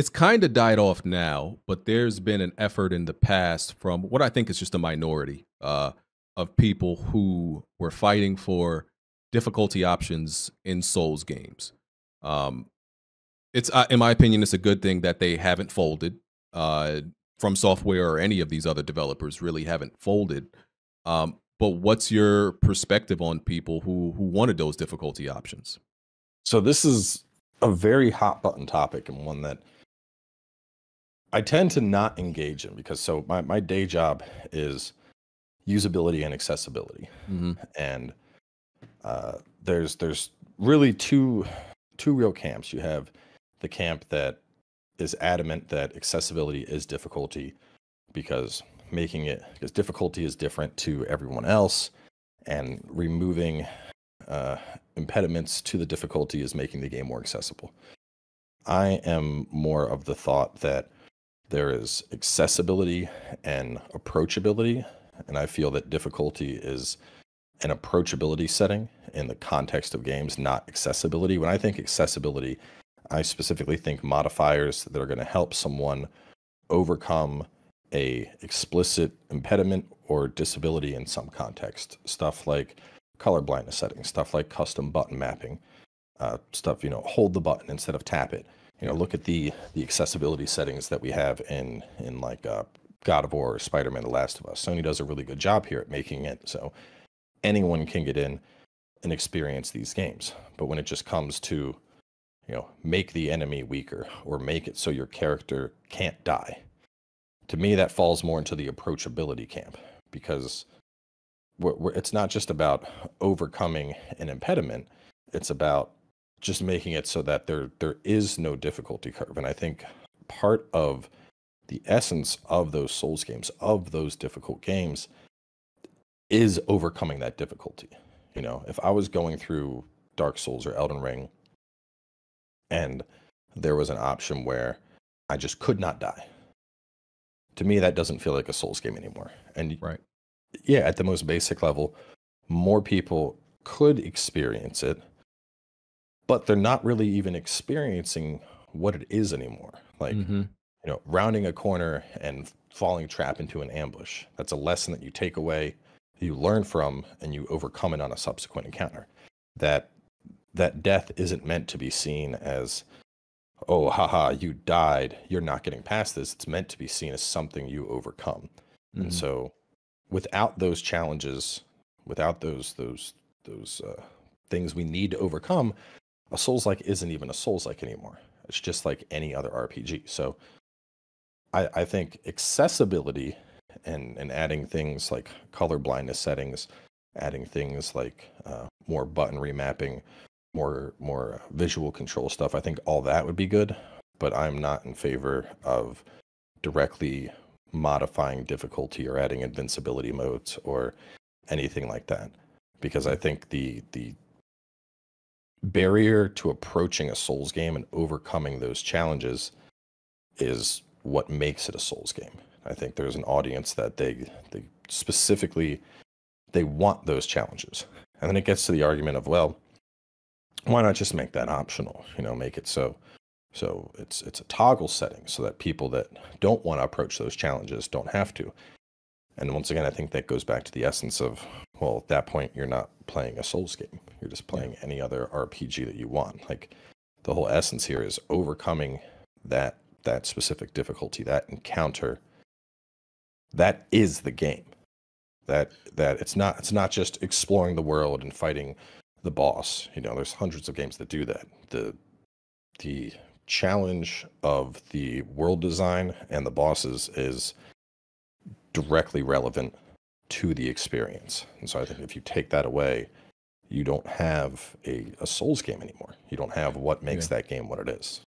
it's kind of died off now, but there's been an effort in the past from what I think is just a minority uh, of people who were fighting for difficulty options in Souls games. Um, it's, uh, in my opinion, it's a good thing that they haven't folded. Uh, FromSoftware or any of these other developers really haven't folded. Um, but what's your perspective on people who who wanted those difficulty options? So this is a very hot button topic and one that I tend to not engage in because so my, my day job is usability and accessibility. Mm-hmm. And uh, there's there's really two two real camps. You have the camp that is adamant that accessibility is difficulty because making it because difficulty is different to everyone else and removing uh, impediments to the difficulty is making the game more accessible. I am more of the thought that there is accessibility and approachability, and I feel that difficulty is an approachability setting in the context of games, not accessibility. When I think accessibility, I specifically think modifiers that are going to help someone overcome a explicit impediment or disability in some context. Stuff like color blindness settings, stuff like custom button mapping, uh, stuff you know, hold the button instead of tap it. You know, look at the the accessibility settings that we have in in like uh, God of War Spider Man: The Last of Us. Sony does a really good job here at making it so anyone can get in and experience these games. But when it just comes to you know, make the enemy weaker or make it so your character can't die. To me, that falls more into the approachability camp because we're, we're, it's not just about overcoming an impediment; it's about just making it so that there there is no difficulty curve. And I think part of the essence of those Souls games, of those difficult games, is overcoming that difficulty. You know, if I was going through Dark Souls or Elden Ring and there was an option where I just could not die. To me, that doesn't feel like a Souls game anymore. And right, yeah, at the most basic level, more people could experience it, but they're not really even experiencing what it is anymore. Like, mm-hmm. you know, rounding a corner and falling trap into an ambush. That's a lesson that you take away, you learn from, and you overcome it on a subsequent encounter. That that death isn't meant to be seen as oh haha you died you're not getting past this it's meant to be seen as something you overcome mm-hmm. and so without those challenges without those those those uh, things we need to overcome a souls like isn't even a souls like anymore it's just like any other rpg so i i think accessibility and and adding things like color blindness settings adding things like uh, more button remapping more more visual control stuff, I think all that would be good. But I'm not in favor of directly modifying difficulty or adding invincibility modes or anything like that, because I think the the barrier to approaching a Souls game and overcoming those challenges is what makes it a Souls game. I think there's an audience that they they specifically they want those challenges. And then it gets to the argument of, well, why not just make that optional? You know, make it so so it's it's a toggle setting so that people that don't want to approach those challenges don't have to. And once again, I think that goes back to the essence of well, at that point, you're not playing a Souls game. You're just playing any other RPG that you want. Like the whole essence here is overcoming that that specific difficulty, that encounter. That is the game. That that it's not it's not just exploring the world and fighting the boss. You know, there's hundreds of games that do that. The the challenge of the world design and the bosses is directly relevant to the experience. And so I think if you take that away, you don't have a, a Souls game anymore. You don't have what makes yeah. that game what it is.